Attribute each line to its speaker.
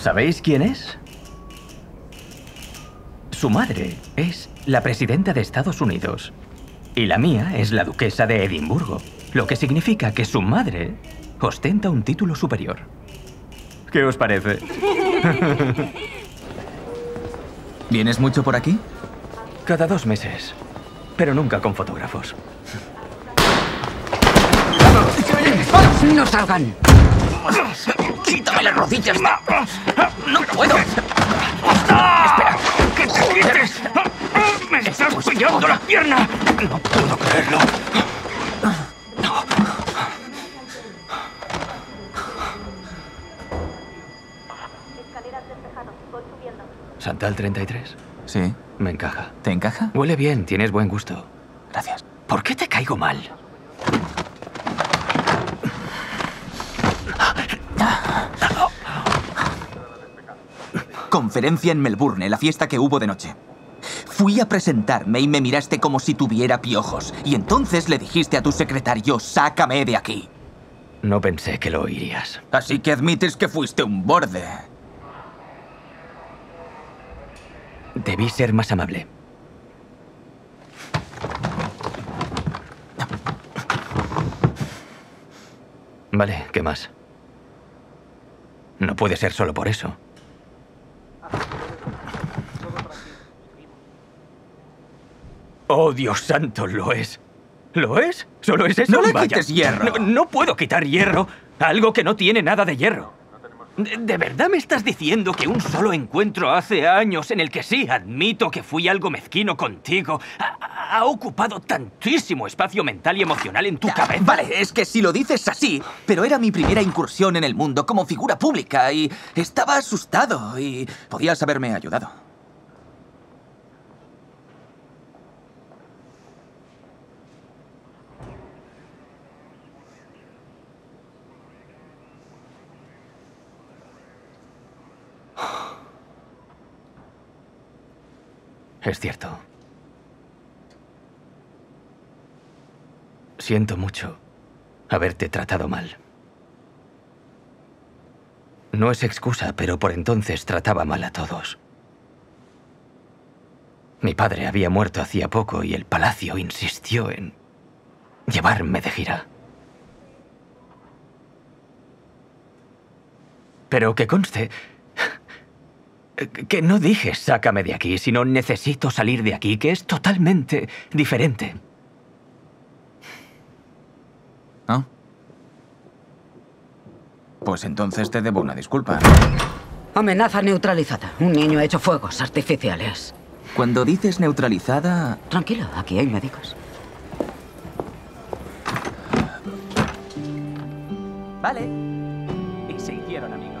Speaker 1: ¿Sabéis quién es? Su madre es la presidenta de Estados Unidos y la mía es la duquesa de Edimburgo, lo que significa que su madre ostenta un título superior. ¿Qué os parece?
Speaker 2: ¿Vienes mucho por aquí?
Speaker 1: Cada dos meses, pero nunca con fotógrafos.
Speaker 3: ¡No salgan!
Speaker 4: ¡Quítame las rodillas! ¡No puedo!
Speaker 3: ¡Espera! ¡Que te quietes! ¡Me estás pillando la pierna!
Speaker 4: No puedo creerlo.
Speaker 1: ¿Santal 33?
Speaker 2: Sí.
Speaker 1: Me encaja.
Speaker 2: ¿Te encaja?
Speaker 1: Huele bien, tienes buen gusto.
Speaker 2: Gracias.
Speaker 1: ¿Por qué te caigo mal?
Speaker 2: Conferencia en Melbourne, la fiesta que hubo de noche. Fui a presentarme y me miraste como si tuviera piojos. Y entonces le dijiste a tu secretario, sácame de aquí.
Speaker 1: No pensé que lo oirías.
Speaker 2: Así que admites que fuiste un borde.
Speaker 1: Debí ser más amable. Vale, ¿qué más? No puede ser solo por eso. Oh, Dios santo, lo es. ¿Lo es? ¿Solo es eso?
Speaker 2: No le
Speaker 1: Vaya.
Speaker 2: quites hierro.
Speaker 1: No, no puedo quitar hierro a algo que no tiene nada de hierro. ¿De, de verdad me estás diciendo que un solo encuentro hace años en el que sí admito que fui algo mezquino contigo ha, ha ocupado tantísimo espacio mental y emocional en tu cabeza?
Speaker 2: Vale, es que si lo dices así, pero era mi primera incursión en el mundo como figura pública y estaba asustado y podías haberme ayudado.
Speaker 1: Es cierto. Siento mucho haberte tratado mal. No es excusa, pero por entonces trataba mal a todos. Mi padre había muerto hacía poco y el palacio insistió en llevarme de gira. Pero que conste que no dije sácame de aquí, sino necesito salir de aquí, que es totalmente diferente.
Speaker 2: ¿Ah? Pues entonces te debo una disculpa.
Speaker 3: Amenaza neutralizada. Un niño ha hecho fuegos artificiales.
Speaker 2: Cuando dices neutralizada...
Speaker 3: Tranquilo, aquí hay médicos.
Speaker 2: Vale. Y se hicieron amigos.